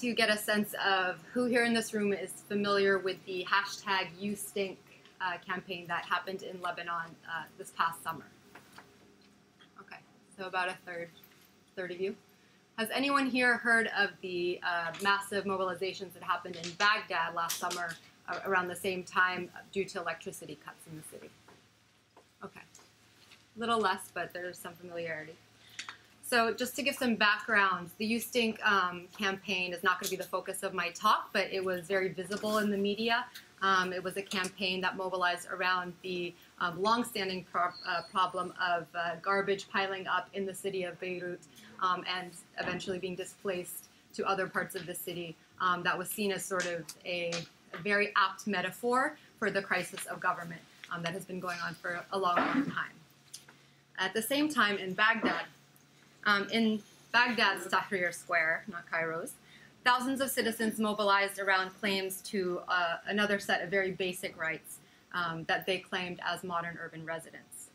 to get a sense of who here in this room is familiar with the hashtag YouStink uh, campaign that happened in Lebanon uh, this past summer. Okay, so about a third, third of you. Has anyone here heard of the uh, massive mobilizations that happened in Baghdad last summer uh, around the same time due to electricity cuts in the city? Okay, a little less, but there's some familiarity. So just to give some background, the YouStink um, campaign is not going to be the focus of my talk, but it was very visible in the media. Um, it was a campaign that mobilized around the um, longstanding pro uh, problem of uh, garbage piling up in the city of Beirut um, and eventually being displaced to other parts of the city. Um, that was seen as sort of a, a, very apt metaphor for the crisis of government um, that has been going on for a long, long time. At the same time, in Baghdad, um, in Baghdad's Tahrir Square, not Cairo's, thousands of citizens mobilized around claims to uh, another set of very basic rights um, that they claimed as modern urban residents.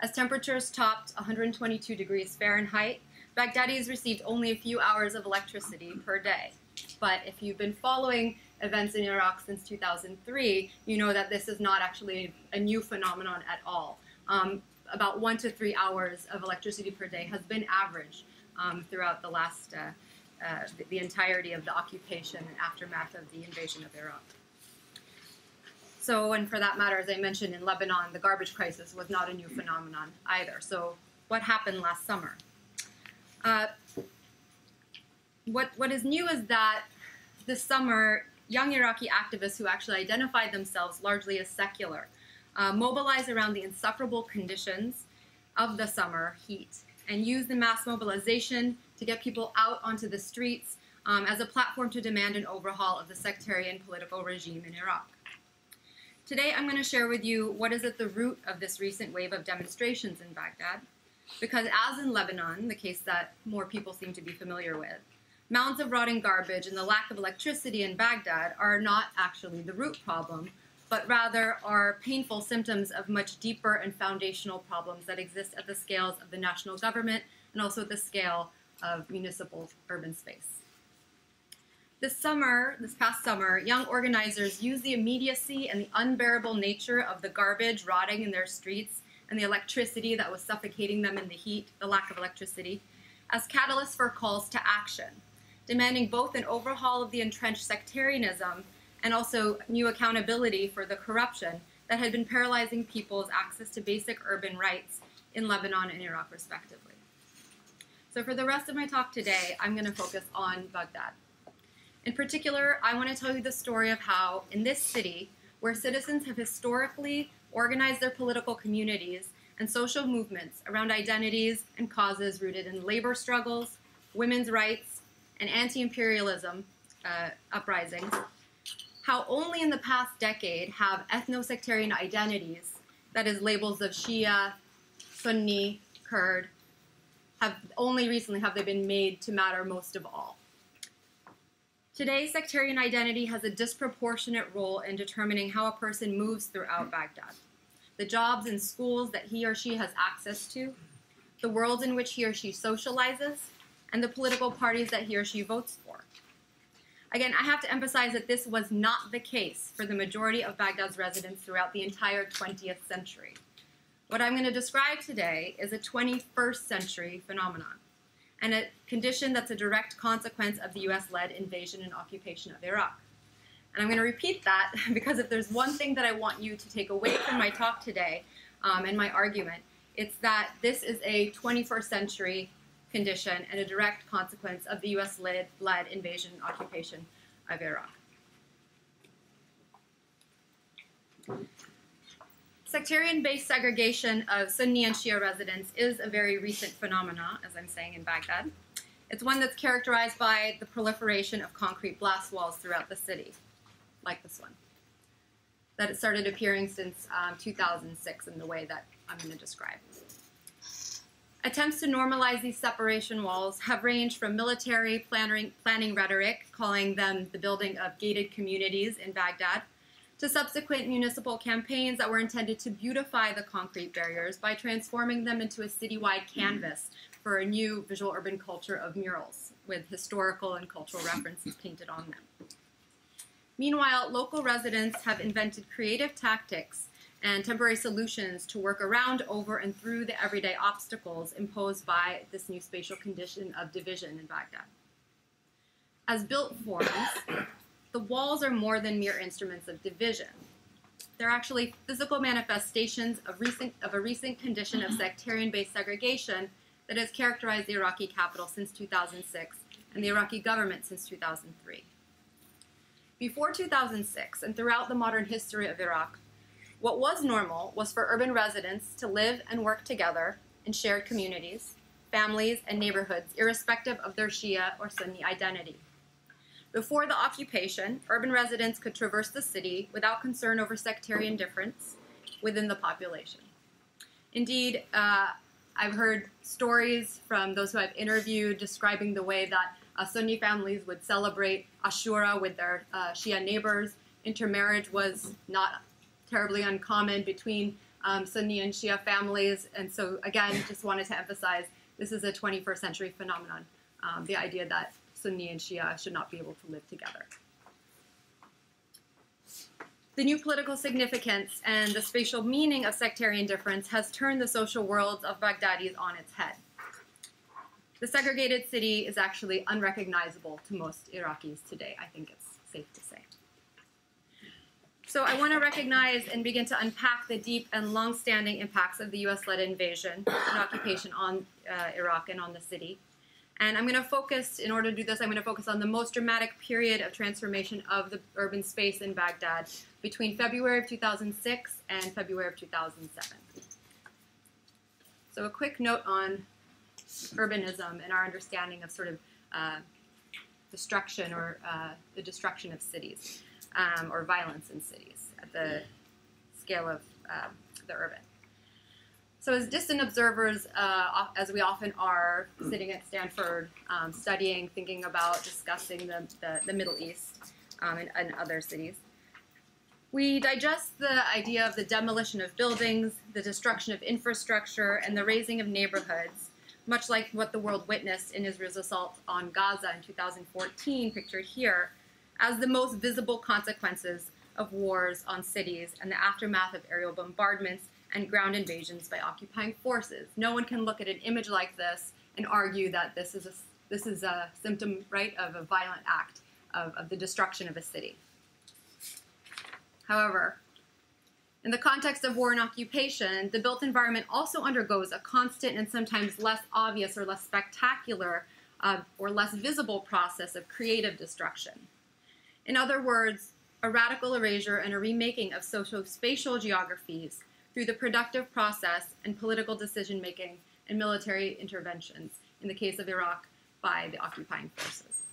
As temperatures topped 122 degrees Fahrenheit, Baghdadis received only a few hours of electricity per day. But if you've been following events in Iraq since 2003, you know that this is not actually a new phenomenon at all. Um, about one to three hours of electricity per day has been average um, throughout the last, uh, uh, the, entirety of the occupation and aftermath of the invasion of Iraq. So, and for that matter, as I mentioned in Lebanon, the garbage crisis was not a new phenomenon either. So, what happened last summer? Uh, what, what is new is that this summer, young Iraqi activists who actually identified themselves largely as secular uh, mobilize around the insufferable conditions of the summer heat and use the mass mobilization to get people out onto the streets um, as a platform to demand an overhaul of the sectarian political regime in Iraq. Today, I'm going to share with you what is at the root of this recent wave of demonstrations in Baghdad, because as in Lebanon, the case that more people seem to be familiar with, mounds of rotting garbage and the lack of electricity in Baghdad are not actually the root problem, but rather are painful symptoms of much deeper and foundational problems that exist at the scales of the national government and also at the scale of municipal urban space. This summer, this past summer, young organizers used the immediacy and the unbearable nature of the garbage rotting in their streets and the electricity that was suffocating them in the heat, the lack of electricity, as catalysts for calls to action, demanding both an overhaul of the entrenched sectarianism and also new accountability for the corruption that had been paralyzing people's access to basic urban rights in Lebanon and Iraq, respectively. So, for the rest of my talk today, I'm going to focus on Baghdad. In particular, I want to tell you the story of how, in this city, where citizens have historically organized their political communities and social movements around identities and causes rooted in labor struggles, women's rights, and anti imperialism uh, uprisings, how only in the past decade have ethno-sectarian identities, that is labels of Shia, Sunni, Kurd, have only recently have they been made to matter most of all. Today, sectarian identity has a disproportionate role in determining how a person moves throughout Baghdad, the jobs and schools that he or she has access to, the world in which he or she socializes, and the political parties that he or she votes. Again, I have to emphasize that this was not the case for the majority of Baghdad's residents throughout the entire 20th century. What I'm going to describe today is a 21st century phenomenon and a condition that's a direct consequence of the US led invasion and occupation of Iraq. And I'm going to repeat that because if there's one thing that I want you to take away from my talk today um, and my argument, it's that this is a 21st century condition and a direct consequence of the US led, led invasion and occupation of Iraq. Sectarian based segregation of Sunni and Shia residents is a very recent phenomenon, as I'm saying in Baghdad. It's one that's characterized by the proliferation of concrete blast walls throughout the city, like this one, that it started appearing since um, 2006 in the way that I'm going to describe. Attempts to normalize these separation walls have ranged from military planning, planning rhetoric, calling them the building of gated communities in Baghdad, to subsequent municipal campaigns that were intended to beautify the concrete barriers by transforming them into a citywide canvas for a new visual urban culture of murals, with historical and cultural references painted on them. Meanwhile, local residents have invented creative tactics and temporary solutions to work around, over, and through the everyday obstacles imposed by this new spatial condition of division in Baghdad. As built forms, the walls are more than mere instruments of division. They're actually physical manifestations of, recent, of a recent condition of sectarian based segregation that has characterized the Iraqi capital since 2006 and the Iraqi government since 2003. Before 2006 and throughout the modern history of Iraq, what was normal was for urban residents to live and work together in shared communities, families, and neighborhoods, irrespective of their Shia or Sunni identity. Before the occupation, urban residents could traverse the city without concern over sectarian difference within the population. Indeed, uh, I've heard stories from those who I've interviewed describing the way that uh, Sunni families would celebrate Ashura with their uh, Shia neighbors. Intermarriage was not terribly uncommon between um, Sunni and Shia families. And so, again, just wanted to emphasize this is a 21st century phenomenon um, the idea that Sunni and Shia should not be able to live together. The new political significance and the spatial meaning of sectarian difference has turned the social worlds of Baghdadis on its head. The segregated city is actually unrecognizable to most Iraqis today, I think it's safe to say. So I want to recognize and begin to unpack the deep and long-standing impacts of the U.S.-led invasion and occupation on uh, Iraq and on the city. And I'm going to focus, in order to do this, I'm going to focus on the most dramatic period of transformation of the urban space in Baghdad between February of 2006 and February of 2007. So a quick note on urbanism and our understanding of sort of uh, destruction or uh, the destruction of cities um, or violence in cities at the scale of uh, the urban. So, as distant observers, uh, as we often are, sitting at Stanford, um, studying, thinking about, discussing the, the, the Middle East um, and, and other cities, we digest the idea of the demolition of buildings, the destruction of infrastructure, and the razing of neighborhoods, much like what the world witnessed in Israel's assault on Gaza in 2014, pictured here, as the most visible consequences of wars on cities and the aftermath of aerial bombardments and ground invasions by occupying forces. No one can look at an image like this and argue that this is a, this is a symptom, right, of a violent act of, of the destruction of a city. However, in the context of war and occupation, the built environment also undergoes a constant and sometimes less obvious or less spectacular uh, or less visible process of creative destruction. In other words, a radical erasure and a remaking of socio-spatial geographies through the productive process and political decision making and military interventions, in the case of Iraq, by the occupying forces.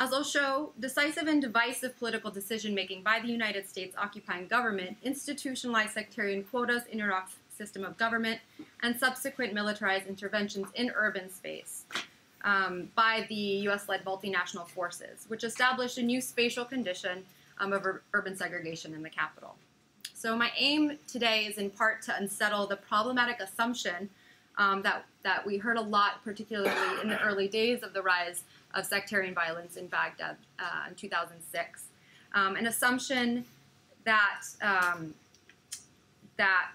As I'll show, decisive and divisive political decision making by the United States occupying government institutionalized sectarian quotas in Iraq's system of government and subsequent militarized interventions in urban space um, by the US led multinational forces, which established a new spatial condition um, of urban segregation in the capital. So, my aim today is in part to unsettle the problematic assumption um, that, that we heard a lot, particularly in the early days of the rise of sectarian violence in Baghdad uh, in 2006. Um, an assumption that, um, that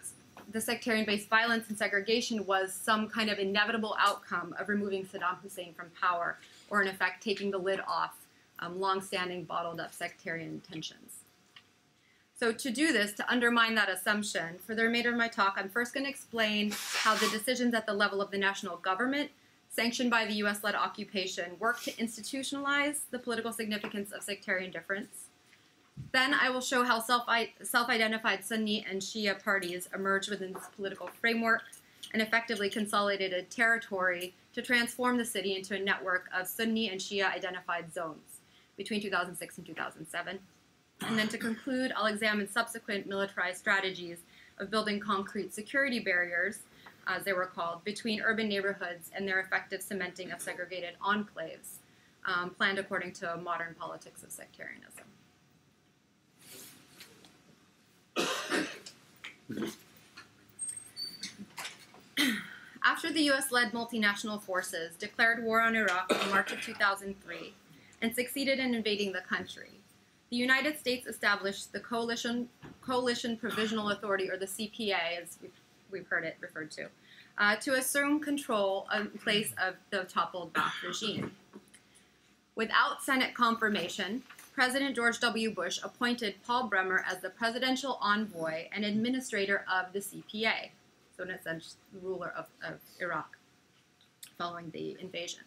the sectarian based violence and segregation was some kind of inevitable outcome of removing Saddam Hussein from power, or in effect, taking the lid off um, long standing bottled up sectarian tensions. So, to do this, to undermine that assumption, for the remainder of my talk, I'm first going to explain how the decisions at the level of the national government, sanctioned by the US led occupation, work to institutionalize the political significance of sectarian difference. Then I will show how self identified Sunni and Shia parties emerged within this political framework and effectively consolidated territory to transform the city into a network of Sunni and Shia identified zones between 2006 and 2007. And then to conclude, I'll examine subsequent militarized strategies of building concrete security barriers, as they were called, between urban neighborhoods and their effective cementing of segregated enclaves, um, planned according to modern politics of sectarianism. After the US led multinational forces declared war on Iraq in March of 2003 and succeeded in invading the country, the United States established the Coalition, Coalition Provisional Authority, or the CPA, as we've, we've heard it referred to, uh, to assume control in place of the toppled Ba'ath regime. Without Senate confirmation, President George W. Bush appointed Paul Bremer as the presidential envoy and administrator of the CPA, so in a sense, the ruler of, of Iraq following the invasion.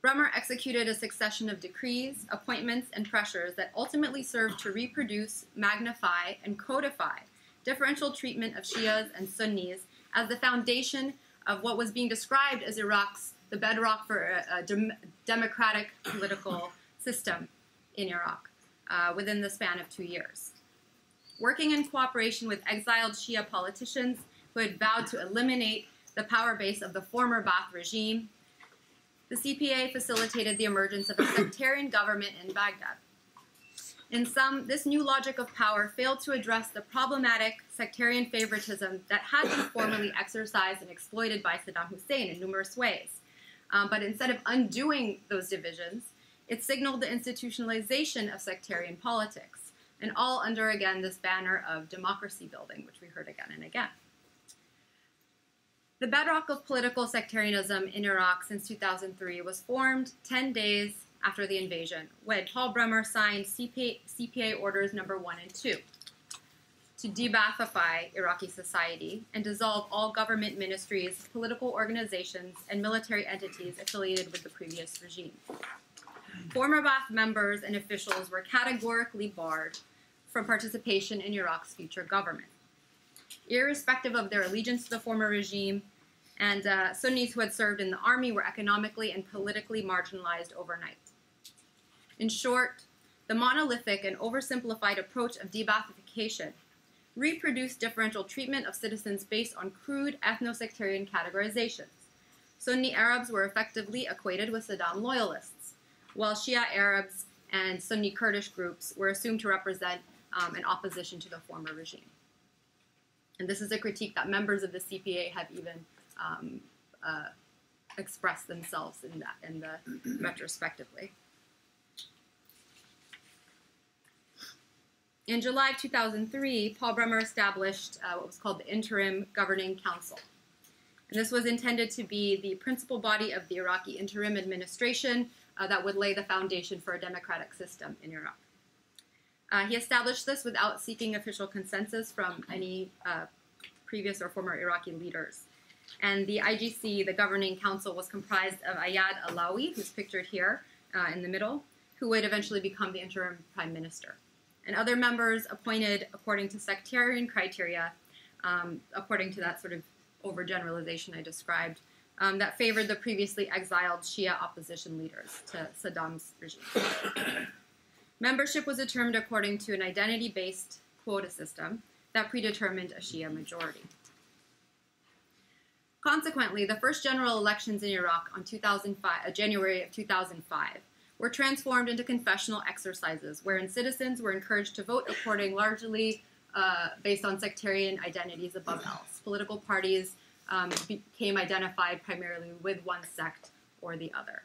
Bremer executed a succession of decrees, appointments, and pressures that ultimately served to reproduce, magnify, and codify differential treatment of Shias and Sunnis as the foundation of what was being described as Iraq's the bedrock for a, a dem- democratic political system in Iraq uh, within the span of two years. Working in cooperation with exiled Shia politicians who had vowed to eliminate the power base of the former Ba'ath regime, the CPA facilitated the emergence of a sectarian government in Baghdad. In sum, this new logic of power failed to address the problematic sectarian favoritism that had been formerly exercised and exploited by Saddam Hussein in numerous ways. Um, but instead of undoing those divisions, it signaled the institutionalization of sectarian politics, and all under, again, this banner of democracy building, which we heard again and again. The bedrock of political sectarianism in Iraq since 2003 was formed 10 days after the invasion, when Paul Bremer signed CPA, CPA orders number one and two to deba'athify Iraqi society and dissolve all government ministries, political organizations, and military entities affiliated with the previous regime. Former Ba'ath members and officials were categorically barred from participation in Iraq's future government. Irrespective of their allegiance to the former regime, and uh, Sunnis who had served in the army were economically and politically marginalized overnight. In short, the monolithic and oversimplified approach of deba'athification reproduced differential treatment of citizens based on crude ethno-sectarian categorizations. Sunni Arabs were effectively equated with Saddam loyalists, while Shia Arabs and Sunni Kurdish groups were assumed to represent um, an opposition to the former regime. And this is a critique that members of the CPA have even um, uh, expressed themselves in that in the retrospectively. In July 2003, Paul Bremer established uh, what was called the Interim Governing Council. And this was intended to be the principal body of the Iraqi interim administration uh, that would lay the foundation for a democratic system in Iraq. Uh, he established this without seeking official consensus from any uh, previous or former Iraqi leaders. And the IGC, the governing council, was comprised of Ayad Allawi, who's pictured here uh, in the middle, who would eventually become the interim prime minister and other members appointed according to sectarian criteria, um, according to that sort of overgeneralization I described, um, that favored the previously exiled Shia opposition leaders to Saddam's regime. Membership was determined according to an identity based quota system that predetermined a Shia majority. Consequently, the first general elections in Iraq on 2005, uh, January of 2005 were transformed into confessional exercises, wherein citizens were encouraged to vote according largely uh, based on sectarian identities above else. Political parties um, became identified primarily with one sect or the other.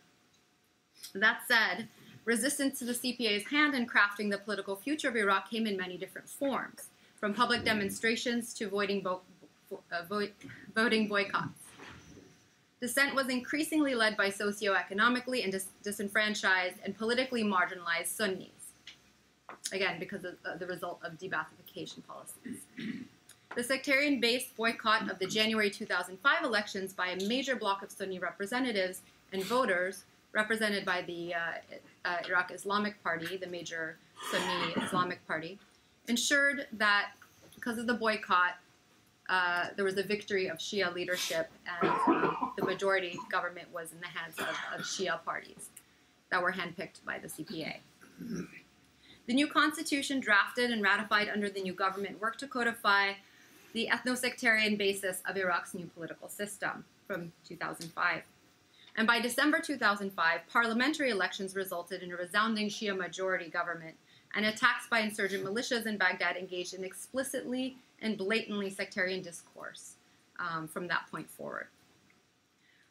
That said, resistance to the CPA's hand in crafting the political future of Iraq came in many different forms, from public demonstrations to voting, bo- uh, vote, voting boycotts. Dissent was increasingly led by socioeconomically and dis- disenfranchised and politically marginalized Sunnis. Again, because of uh, the result of deba'athification policies. The sectarian based boycott of the January 2005 elections by a major bloc of Sunni representatives and voters, represented by the uh, uh, Iraq Islamic Party, the major Sunni Islamic Party, ensured that because of the boycott, uh, there was a victory of Shia leadership, and um, the majority government was in the hands of, of Shia parties that were handpicked by the CPA. The new constitution, drafted and ratified under the new government, worked to codify the ethno-sectarian basis of Iraq's new political system from 2005. And by December 2005, parliamentary elections resulted in a resounding Shia majority government, and attacks by insurgent militias in Baghdad engaged in explicitly and blatantly sectarian discourse um, from that point forward.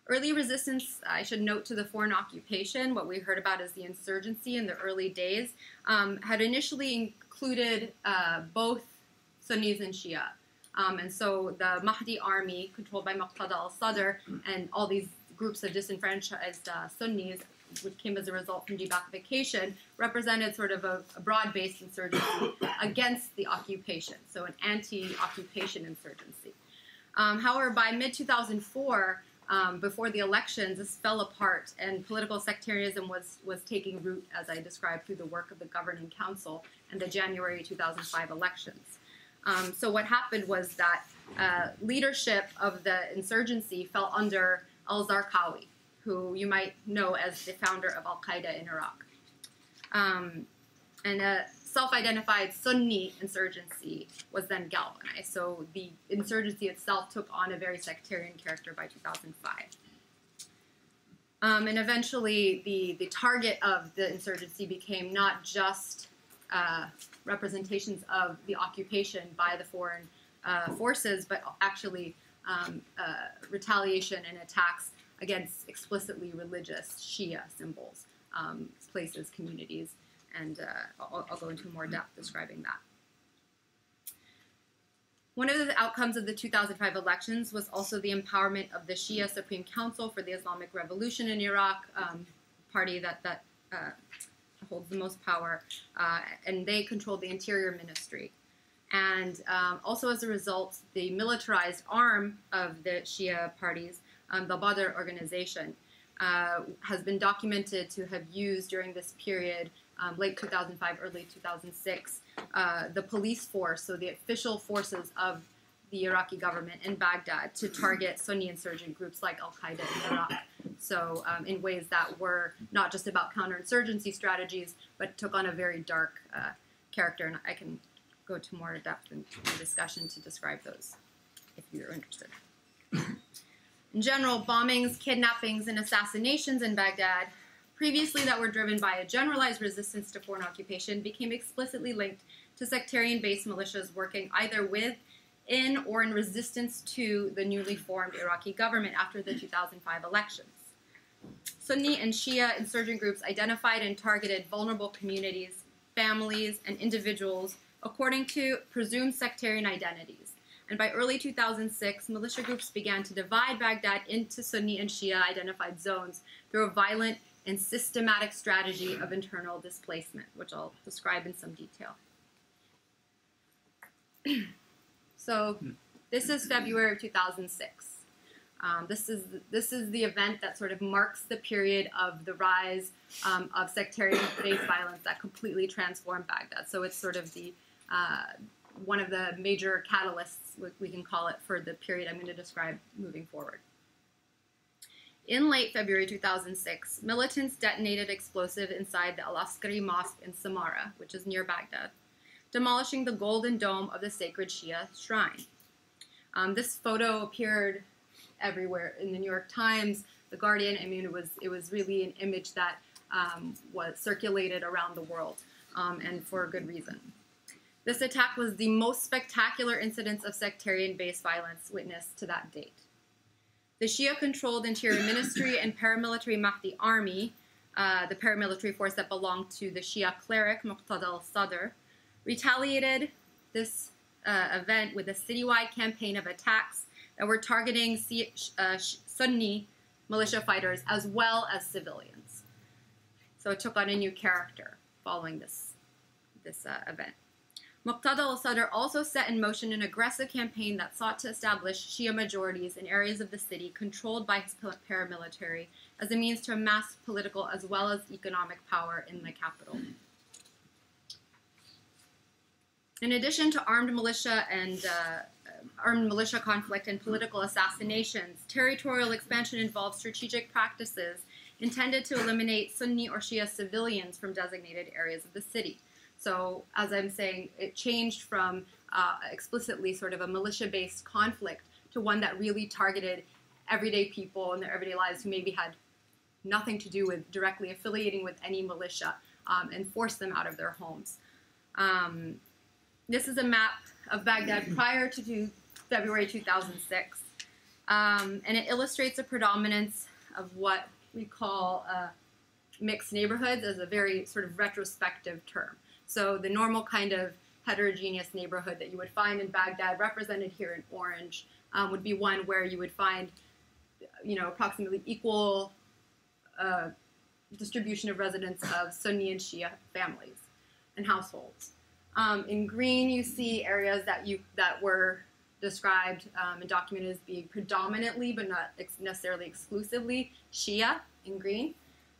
Early resistance, I should note to the foreign occupation, what we heard about as the insurgency in the early days, um, had initially included uh, both Sunnis and Shia. Um, and so the Mahdi army, controlled by Muqtada al Sadr, and all these groups of disenfranchised uh, Sunnis, which came as a result from de-Baathification, represented sort of a, a broad-based insurgency against the occupation, so an anti-occupation insurgency. Um, however, by mid-2004, um, before the elections, this fell apart, and political sectarianism was was taking root, as I described, through the work of the governing council and the January 2005 elections. Um, so what happened was that uh, leadership of the insurgency fell under al-Zarqawi, who you might know as the founder of Al Qaeda in Iraq. Um, and a self identified Sunni insurgency was then galvanized. So the insurgency itself took on a very sectarian character by 2005. Um, and eventually, the, the target of the insurgency became not just uh, representations of the occupation by the foreign uh, forces, but actually um, uh, retaliation and attacks against explicitly religious Shia symbols, um, places, communities, and uh, I'll, I'll, go into more depth describing that. One of the outcomes of the 2005 elections was also the empowerment of the Shia Supreme Council for the Islamic Revolution in Iraq, um, party that that uh, holds the most power, uh, and they control the Interior Ministry. And um, also, as a result, the militarized arm of the Shia parties um, the Badr organization, uh, has been documented to have used during this period, um, late 2005, early 2006, uh, the police force, so the official forces of the Iraqi government in Baghdad to target Sunni insurgent groups like Al Qaeda in Iraq. So, um, in ways that were not just about counterinsurgency strategies, but took on a very dark uh, character. And I can go to more depth in the discussion to describe those if you're interested. In general, bombings, kidnappings, and assassinations in Baghdad, previously that were driven by a generalized resistance to foreign occupation, became explicitly linked to sectarian based militias working either with, in, or in resistance to the newly formed Iraqi government after the 2005 elections. Sunni and Shia insurgent groups identified and targeted vulnerable communities, families, and individuals according to presumed sectarian identities and by early 2006, militia groups began to divide Baghdad into Sunni and Shia identified zones through a violent and systematic strategy of internal displacement, which I'll describe in some detail. so, this is February of 2006. Um, this is this is the event that sort of marks the period of the rise um, of sectarian-based violence that completely transformed Baghdad. So it's sort of the uh, one of the major catalysts, we can call it, for the period I'm going to describe moving forward. In late February 2006, militants detonated explosive inside the Al Askari Mosque in Samarra, which is near Baghdad, demolishing the golden dome of the sacred Shia shrine. Um, this photo appeared everywhere in the New York Times, The Guardian. I mean, it was it was really an image that um, was circulated around the world, um, and for a good reason. This attack was the most spectacular incidence of sectarian based violence witnessed to that date. The Shia controlled Interior Ministry and paramilitary Mahdi Army, uh, the paramilitary force that belonged to the Shia cleric Muqtada al Sadr, retaliated this uh, event with a citywide campaign of attacks that were targeting uh, Sunni militia fighters as well as civilians. So it took on a new character following this, this uh, event. Muqtada al-Sadr also set in motion an aggressive campaign that sought to establish Shia majorities in areas of the city controlled by his paramilitary as a means to amass political as well as economic power in the capital. In addition to armed militia and uh, armed militia conflict and political assassinations, territorial expansion involved strategic practices intended to eliminate Sunni or Shia civilians from designated areas of the city. So, as I'm saying, it changed from uh, explicitly sort of a militia based conflict to one that really targeted everyday people in their everyday lives who maybe had nothing to do with directly affiliating with any militia um, and forced them out of their homes. Um, this is a map of Baghdad prior to February 2006. Um, and it illustrates a predominance of what we call uh, mixed neighborhoods as a very sort of retrospective term. So the normal kind of heterogeneous neighborhood that you would find in Baghdad, represented here in orange, um, would be one where you would find, you know, approximately equal uh, distribution of residents of Sunni and Shia families and households. Um, in green, you see areas that you that were described um, and documented as being predominantly, but not ex- necessarily exclusively, Shia in green.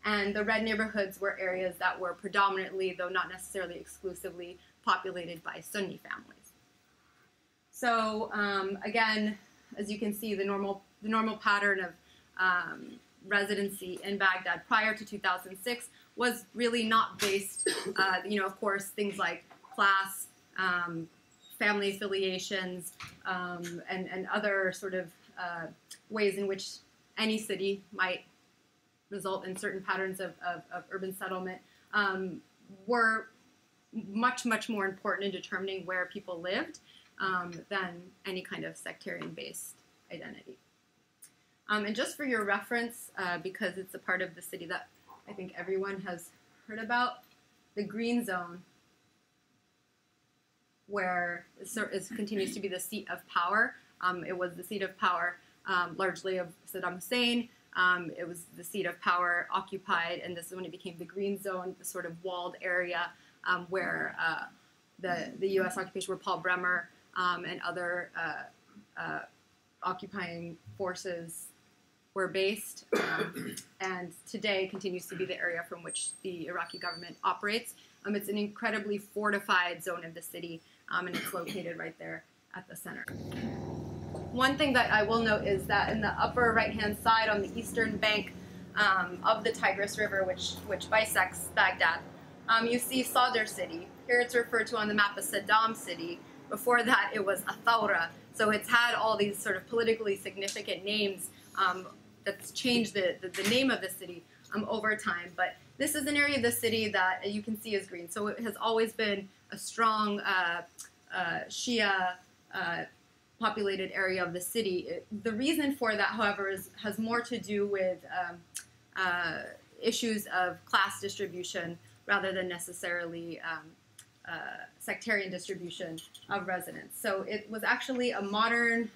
And the red neighborhoods were areas that were predominantly, though not necessarily exclusively, populated by Sunni families. So um, again, as you can see, the normal the normal pattern of um, residency in Baghdad prior to 2006 was really not based, uh, you know, of course, things like class, um, family affiliations, um, and, and other sort of uh, ways in which any city might result in certain patterns of, of, of urban settlement um, were much, much more important in determining where people lived um, than any kind of sectarian based identity. Um, and just for your reference, uh, because it's a part of the city that I think everyone has heard about, the green zone, where it continues to be the seat of power. Um, it was the seat of power um, largely of Saddam Hussein. Um, it was the seat of power occupied, and this is when it became the green zone, the sort of walled area um, where uh, the, the U.S. occupation, where Paul Bremer um, and other uh, uh, occupying forces were based, um, and today continues to be the area from which the Iraqi government operates. Um, it's an incredibly fortified zone of the city, um, and it's located right there at the center. One thing that I will note is that in the upper right-hand side on the eastern bank um, of the Tigris River, which, which bisects Baghdad, um, you see Sadr city. Here it's referred to on the map as Saddam city. Before that, it was Athawra. So it's had all these sort of politically significant names um, that's changed the, the, the, name of the city um, over time. But this is an area of the city that you can see is green. So it has always been a strong uh, uh, Shia uh, populated area of the city. It, the reason for that, however, is, has more to do with um, uh, issues of class distribution rather than necessarily um, uh, sectarian distribution of residents. So it was actually a modern,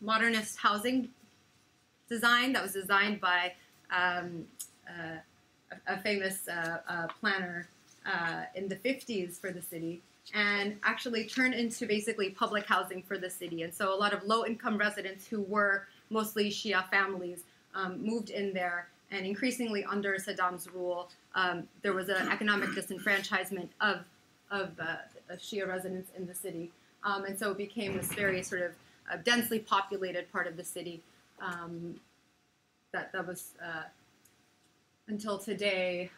modernist housing design that was designed by um, a, a, famous uh, uh, planner uh, in the 50s for the city and actually turned into basically public housing for the city. And so a lot of low income residents who were mostly Shia families um, moved in there. And increasingly under Saddam's rule, um, there was an economic disenfranchisement of, of, uh, of Shia residents in the city. Um, and so it became this very sort of uh, densely populated part of the city um, that that was uh, until today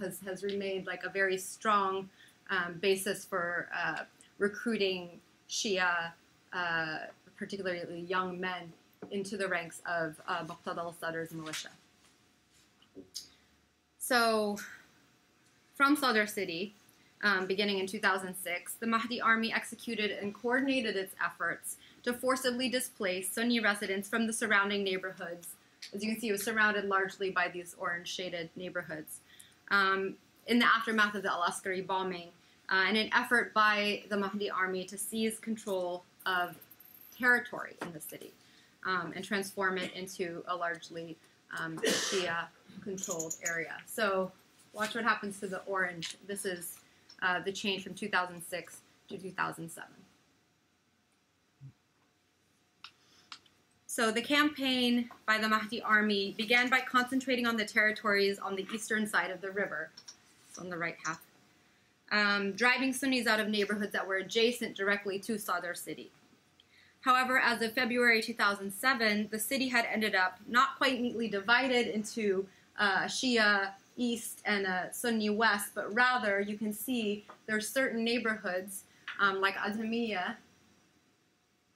has has remained like a very strong um, basis for uh, recruiting Shia, uh, particularly young men, into the ranks of uh, Muqtada al-Sadr's militia. So, from Sadr City, um, beginning in 2006, the Mahdi army executed and coordinated its efforts to forcibly displace Sunni residents from the surrounding neighborhoods. As you can see, it was surrounded largely by these orange shaded neighborhoods. Um, in the aftermath of the Al Askari bombing, uh, in an effort by the Mahdi army to seize control of territory in the city um, and transform it into a largely um, Shia controlled area. So, watch what happens to the orange. This is uh, the change from 2006 to 2007. So the campaign by the Mahdi army began by concentrating on the territories on the eastern side of the river, on the right half, um, driving Sunnis out of neighborhoods that were adjacent directly to Sadr city. However, as of February 2007, the city had ended up not quite neatly divided into uh, Shia east and a Sunni west, but rather you can see there are certain neighborhoods um, like Adhamiya,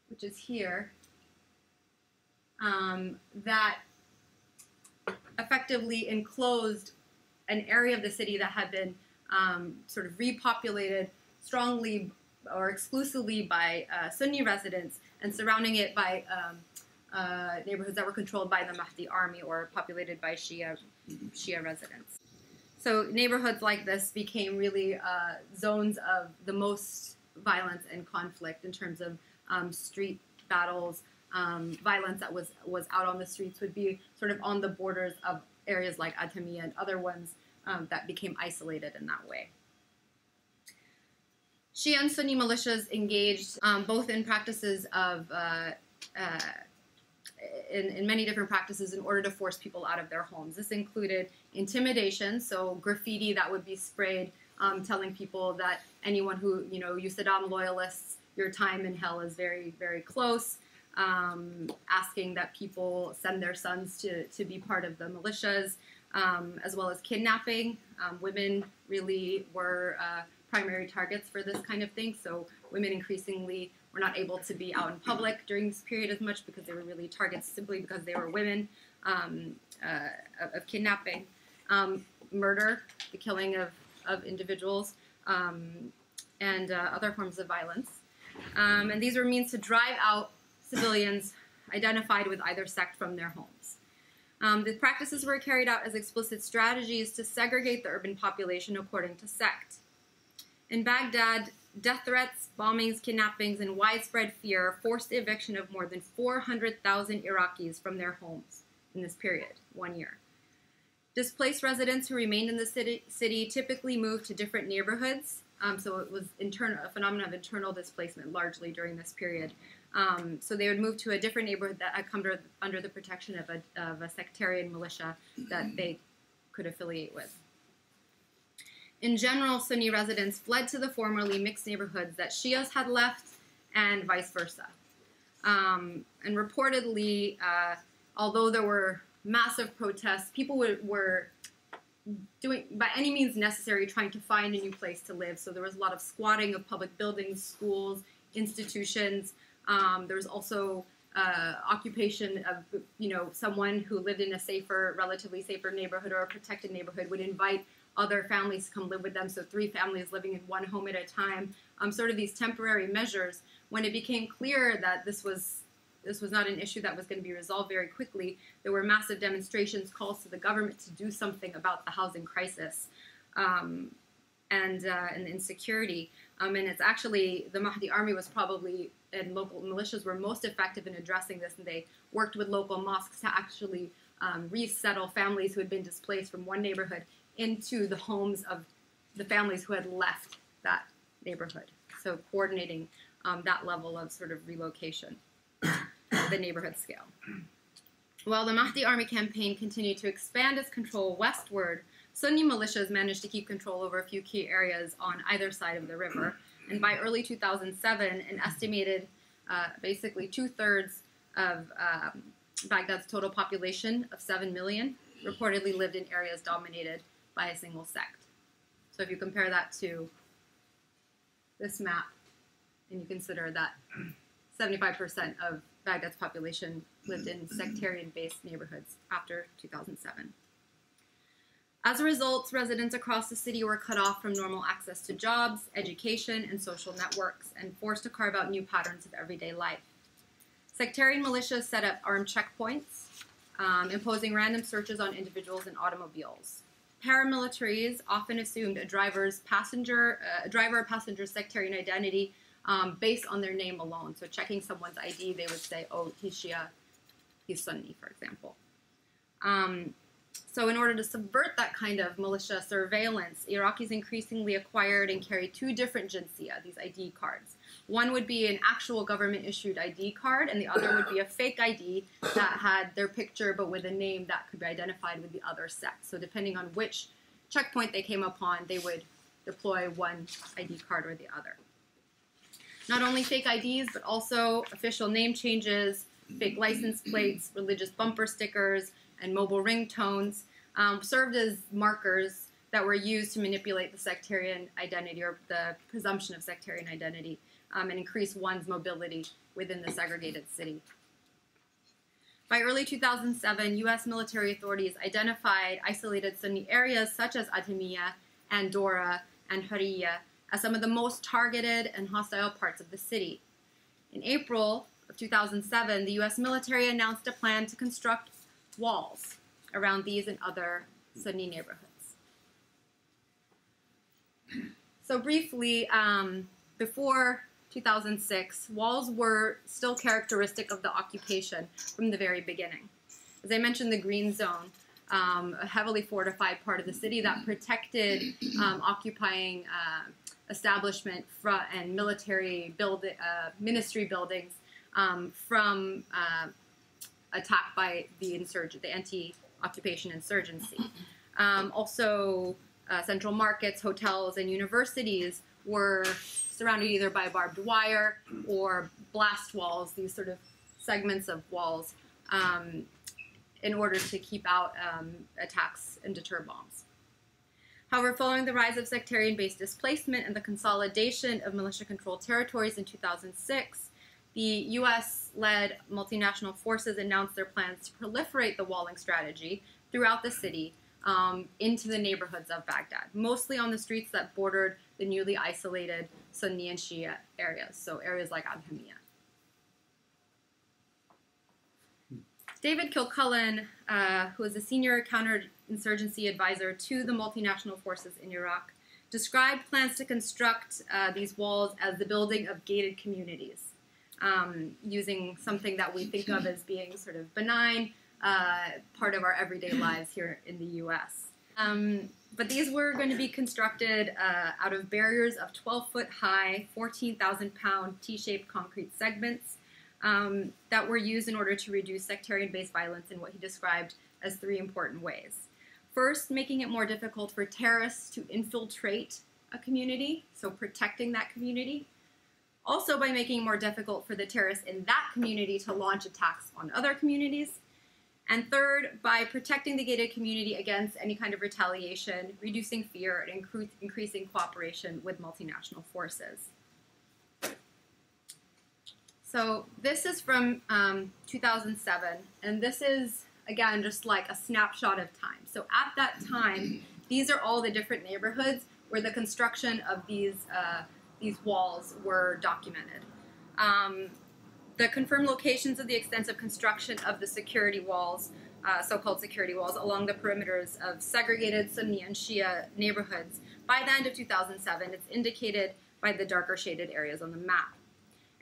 which is here, um, that effectively enclosed an area of the city that had been um, sort of repopulated strongly or exclusively by uh, Sunni residents and surrounding it by um, uh, neighborhoods that were controlled by the Mahdi army or populated by Shia Shia residents. So neighborhoods like this became really uh, zones of the most violence and conflict in terms of um, street battles, um, violence that was was out on the streets would be sort of on the borders of areas like Adhamiya and other ones um, that became isolated in that way. Shia and Sunni militias engaged um, both in practices of uh, uh, in, in, many different practices in order to force people out of their homes. This included intimidation, so graffiti that would be sprayed um, telling people that anyone who, you know, you Saddam loyalists, your time in hell is very, very close. Um, asking that people send their sons to, to be part of the militias, um, as well as kidnapping. Um, women really were uh, primary targets for this kind of thing, so women increasingly were not able to be out in public during this period as much because they were really targets simply because they were women um, uh, of kidnapping. Um, murder, the killing of of individuals and uh, other forms of violence. Um, and these were means to drive out civilians identified with either sect from their homes. Um, the practices were carried out as explicit strategies to segregate the urban population according to sect. In Baghdad, death threats, bombings, kidnappings, and widespread fear forced the eviction of more than 400,000 Iraqis from their homes in this period, one year. Displaced residents who remained in the city, city typically moved to different neighborhoods. Um, so it was internal, a phenomenon of internal displacement largely during this period. Um, so they would move to a different neighborhood that had come to, under the protection of a, of a sectarian militia that they could affiliate with. In general, Sunni residents fled to the formerly mixed neighborhoods that Shias had left, and vice versa. Um, and reportedly, uh, although there were massive protests. People were, were doing, by any means necessary, trying to find a new place to live. So there was a lot of squatting of public buildings, schools, institutions. Um, there was also uh, occupation of, you know, someone who lived in a safer, relatively safer neighborhood or a protected neighborhood would invite other families to come live with them. So three families living in one home at a time. Um, sort of these temporary measures. When it became clear that this was this was not an issue that was going to be resolved very quickly. There were massive demonstrations, calls to the government to do something about the housing crisis um, and, uh, and insecurity. Um, and it's actually the Mahdi army was probably and local militias were most effective in addressing this, and they worked with local mosques to actually um, resettle families who had been displaced from one neighborhood into the homes of the families who had left that neighborhood. So coordinating um, that level of sort of relocation at the neighborhood scale. While the Mahdi army campaign continued to expand its control westward, Sunni militias managed to keep control over a few key areas on either side of the river. And by early 2007, an estimated uh, basically two thirds of um, Baghdad's total population of 7 million reportedly lived in areas dominated by a single sect. So if you compare that to this map, and you consider that 75% of Baghdad's population lived in sectarian based neighborhoods after 2007. As a result, residents across the city were cut off from normal access to jobs, education, and social networks, and forced to carve out new patterns of everyday life. Sectarian militias set up armed checkpoints, um, imposing random searches on individuals and automobiles. Paramilitaries often assumed a driver's passenger, uh, driver or passenger sectarian identity um, based on their name alone. So checking someone's ID, they would say, oh, he's Shia, he's Sunni, for example. Um, so in order to subvert that kind of militia surveillance, Iraqis increasingly acquired and carried two different jinsiyah, these ID cards. One would be an actual government-issued ID card, and the other would be a fake ID that had their picture but with a name that could be identified with the other sect. So depending on which checkpoint they came upon, they would deploy one ID card or the other. Not only fake IDs, but also official name changes, fake license plates, religious bumper stickers, and mobile ringtones um, served as markers that were used to manipulate the sectarian identity or the presumption of sectarian identity um, and increase one's mobility within the segregated city. By early 2007, U.S. military authorities identified isolated Sunni areas such as Adhamiya and Dora and Hurriya as some of the most targeted and hostile parts of the city. In April, of 2007, the U.S. military announced a plan to construct walls around these and other Sunni neighborhoods. So, briefly, um, before 2006, walls were still characteristic of the occupation from the very beginning. As I mentioned, the Green Zone, um, a heavily fortified part of the city that protected um, occupying uh, establishment and military build, uh, ministry buildings um, from uh, attack by the insurgent, the anti-occupation insurgency. Um, also, uh, central markets, hotels, and universities were surrounded either by barbed wire or blast walls, these sort of segments of walls, um, in order to keep out um, attacks and deter bombs. However, following the rise of sectarian based displacement and the consolidation of militia controlled territories in 2006, the US led multinational forces announced their plans to proliferate the walling strategy throughout the city um, into the neighborhoods of Baghdad, mostly on the streets that bordered the newly isolated Sunni and Shia areas, so areas like Adhamiya. David Kilcullen, uh, who is a senior counterinsurgency advisor to the multinational forces in Iraq, described plans to construct uh, these walls as the building of gated communities, um, using something that we think of as being sort of benign, uh, part of our everyday lives here in the US. Um, but these were going to be constructed uh, out of barriers of 12 foot high, 14,000 pound T shaped concrete segments um, that were used in order to reduce sectarian based violence in what he described as three important ways. First, making it more difficult for terrorists to infiltrate a community, so protecting that community. Also, by making it more difficult for the terrorists in that community to launch attacks on other communities. And third, by protecting the gated community against any kind of retaliation, reducing fear, and incre- increasing cooperation with multinational forces. So this is from um, 2007, and this is, again, just like a snapshot of time. So at that time, these are all the different neighborhoods where the construction of these, uh, these walls were documented. Um, the confirmed locations of the extensive construction of the security walls, uh, so-called security walls, along the perimeters of segregated Sunni and Shia neighborhoods. By the end of 2007, it's indicated by the darker shaded areas on the map.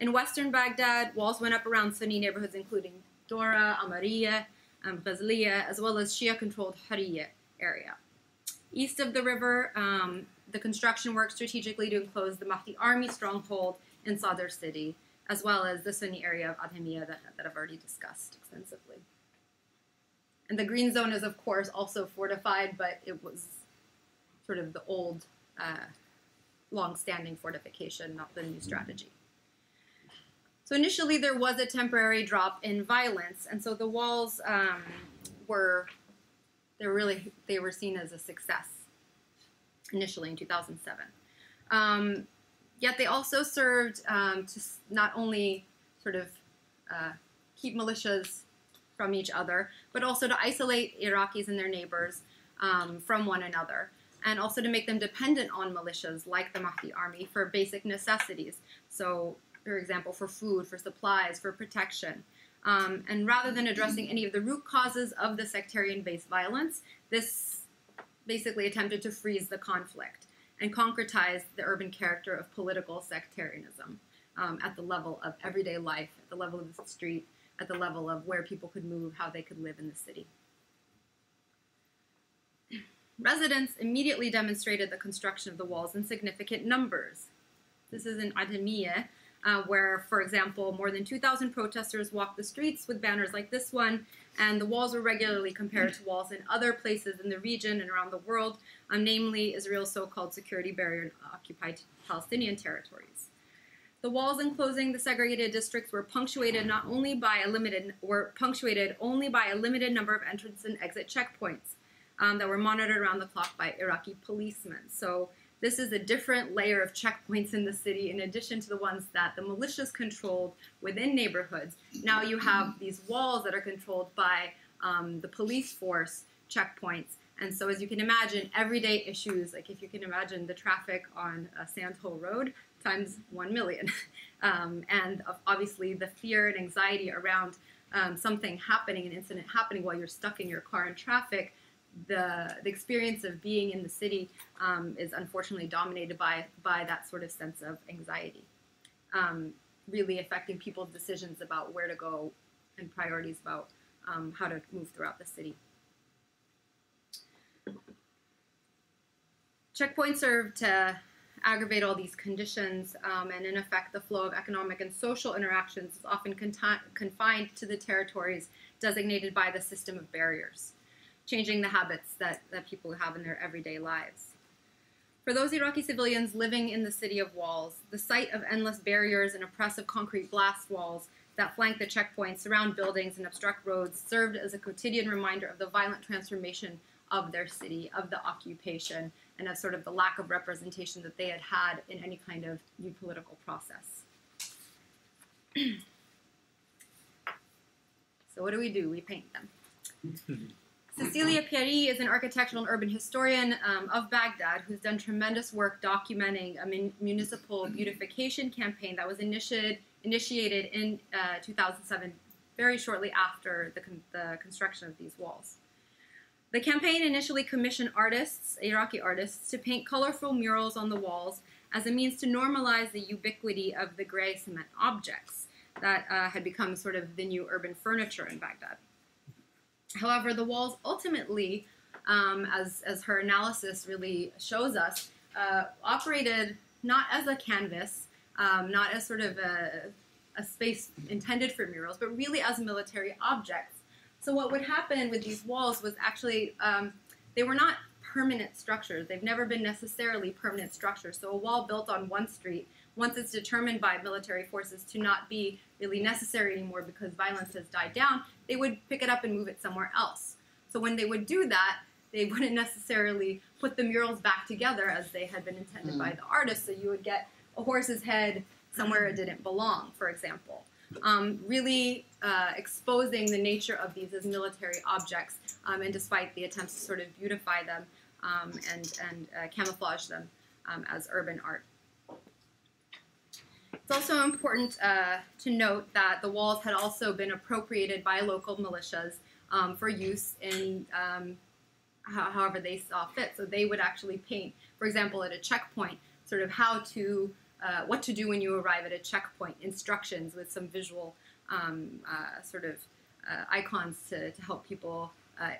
In western Baghdad, walls went up around Sunni neighborhoods including Dora, Amariya, and Ghazliya, as well as Shia-controlled Hariya area. East of the river, um, the construction worked strategically to enclose the Mahdi army stronghold in Sadr city, as well as the Sunni area of Adhamiya that, that I've already discussed extensively. And the green zone is, of course, also fortified, but it was sort of the old, uh, long-standing fortification, not the new strategy. So initially, there was a temporary drop in violence, and so the walls um, were they really they were seen as a success initially in 2007. Um, Yet they also served um, to not only sort of uh, keep militias from each other, but also to isolate Iraqis and their neighbors um, from one another, and also to make them dependent on militias like the Mahdi army for basic necessities. So, for example, for food, for supplies, for protection. Um, and rather than addressing any of the root causes of the sectarian based violence, this basically attempted to freeze the conflict and concretize the urban character of political sectarianism um, at the level of everyday life, at the level of the street, at the level of where people could move, how they could live in the city. Residents immediately demonstrated the construction of the walls in significant numbers. This is in Adhamiya, uh, where, for example, more than 2,000 protesters walked the streets with banners like this one, and the walls were regularly compared to walls in other places in the region and around the world, um, namely Israel's so-called security barrier in occupied Palestinian territories. The walls enclosing the segregated districts were punctuated not only by a limited were punctuated only by a limited number of entrance and exit checkpoints um, that were monitored around the clock by Iraqi policemen. So this is a different layer of checkpoints in the city in addition to the ones that the militias controlled within neighborhoods. Now you have these walls that are controlled by um, the police force checkpoints And so, as you can imagine, everyday issues, like if you can imagine the traffic on uh, Sand Hill Road times 1 million. um, and obviously, the fear and anxiety around um, something happening, an incident happening while you're stuck in your car in traffic, the, the experience of being in the city um, is unfortunately dominated by, by that sort of sense of anxiety, um, really affecting people's decisions about where to go and priorities about um, how to move throughout the city. Checkpoints serve to aggravate all these conditions, um, and in effect, the flow of economic and social interactions is often confined to the territories designated by the system of barriers, changing the habits that, that people have in their everyday lives. For those Iraqi civilians living in the city of walls, the sight of endless barriers and oppressive concrete blast walls that flank the checkpoints, surround buildings, and obstruct roads served as a quotidian reminder of the violent transformation of their city, of the occupation, and of sort of the lack of representation that they had had in any kind of new political process. so what do we do? We paint them. Caecilia Pieri is an architectural and urban historian um, of Baghdad who's done tremendous work documenting a mun- municipal beautification campaign that was initiated, initiated in uh, 2007, very shortly after the, con- the construction of these walls. The campaign initially commissioned artists, Iraqi artists, to paint colorful murals on the walls as a means to normalize the ubiquity of the gray cement objects that uh, had become sort of the new urban furniture in Baghdad. However, the walls ultimately, um, as, as her analysis really shows us, uh, operated not as a canvas, um, not as sort of a, a space intended for murals, but really as military objects so what would happen with these walls was actually um, they were not permanent structures. They've never been necessarily permanent structures. So a wall built on one street, once it's determined by military forces to not be really necessary anymore because violence has died down, they would pick it up and move it somewhere else. So when they would do that, they wouldn't necessarily put the murals back together as they had been intended mm. by the artist. So you would get a horse's head somewhere it didn't belong, for example um, really uh, exposing the nature of these as military objects, um, and despite the attempts to sort of beautify them um, and, and uh, camouflage them um, as urban art. It's also important uh, to note that the walls had also been appropriated by local militias um, for use in um, however they saw fit. So they would actually paint, for example, at a checkpoint, sort of how to uh, what to do when you arrive at a checkpoint, instructions with some visual um, uh, sort of uh, icons to, to help people uh,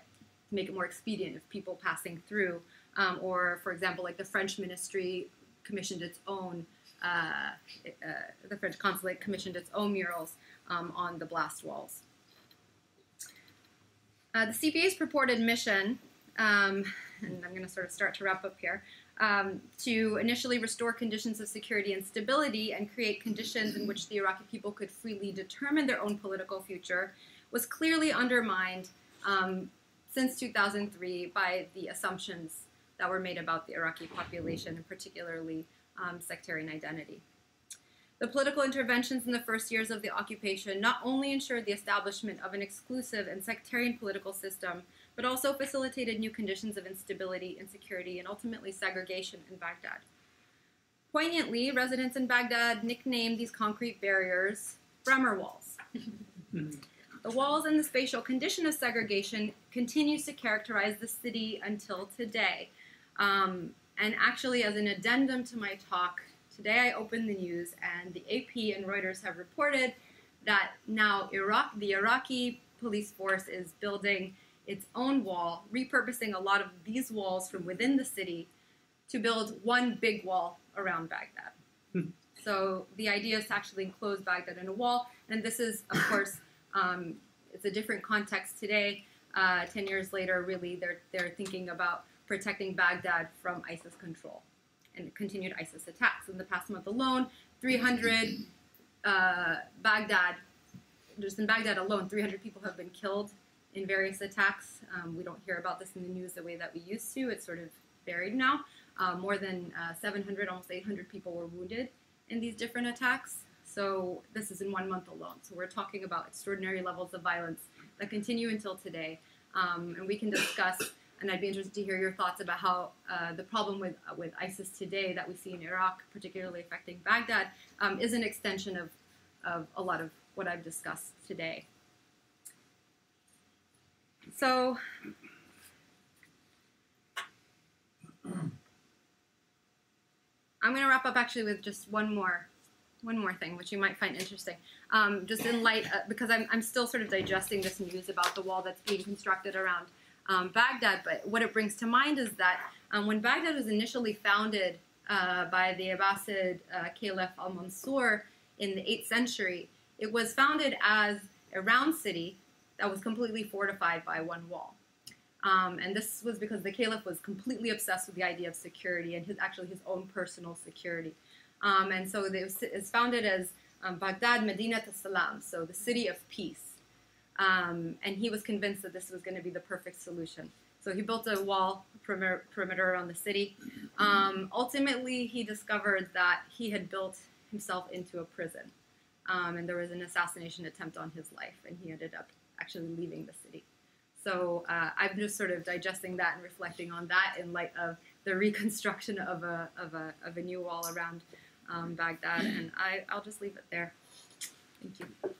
make it more expedient if people passing through. Um, or, for example, like the French ministry commissioned its own, uh, the French consulate commissioned its own murals um, on the blast walls. the CPA's purported mission, um, and I'm going to sort of start to wrap up here, um, to initially restore conditions of security and stability and create conditions in which the Iraqi people could freely determine their own political future was clearly undermined um, since 2003 by the assumptions that were made about the Iraqi population and particularly um, sectarian identity. The political interventions in the first years of the occupation not only ensured the establishment of an exclusive and sectarian political system, but also facilitated new conditions of instability, insecurity, and ultimately segregation in Baghdad. Poignantly, residents in Baghdad nicknamed these concrete barriers Bremer walls. the walls and the spatial condition of segregation continues to characterize the city until today. Um, and actually, as an addendum to my talk, today I opened the news and the AP and Reuters have reported that now Iraq, the Iraqi police force is building its own wall, repurposing a lot of these walls from within the city to build one big wall around Baghdad. Hmm. So the idea is to actually enclose Baghdad in a wall, and this is, of course, um, it's a different context today. Uh, Ten years later, really, they're they're thinking about protecting Baghdad from ISIS control and continued ISIS attacks. In the past month alone, 300 uh, Baghdad, just in Baghdad alone, 300 people have been killed in various attacks. Um, we don't hear about this in the news the way that we used to. It's sort of buried now. Uh, more than uh, 700, almost 800 people were wounded in these different attacks. So this is in one month alone. So we're talking about extraordinary levels of violence that continue until today. Um, and we can discuss and I'd be interested to hear your thoughts about how uh, the problem with uh, with ISIS today that we see in Iraq, particularly affecting Baghdad, um, is an extension of of a lot of what I've discussed today. So. I'm going to wrap up actually with just one more one more thing, which you might find interesting. Um, just in light, uh, because I'm, I'm still sort of digesting this news about the wall that's being constructed around um, Baghdad, but what it brings to mind is that um, when Baghdad was initially founded uh, by the Abbasid uh, Caliph al Mansur in the 8th century, it was founded as a round city that was completely fortified by one wall. Um, and this was because the caliph was completely obsessed with the idea of security and his actually his own personal security. Um, and so it was, it's founded as um, Baghdad Medina al-Salam, so the city of peace. Um, and he was convinced that this was going to be the perfect solution. So he built a wall perimeter, around the city. Um, ultimately, he discovered that he had built himself into a prison. Um, and there was an assassination attempt on his life, and he ended up actually leaving the city. So uh, I'm just sort of digesting that and reflecting on that in light of the reconstruction of a, of a, of a new wall around um, Baghdad. And I, I'll just leave it there. Thank you.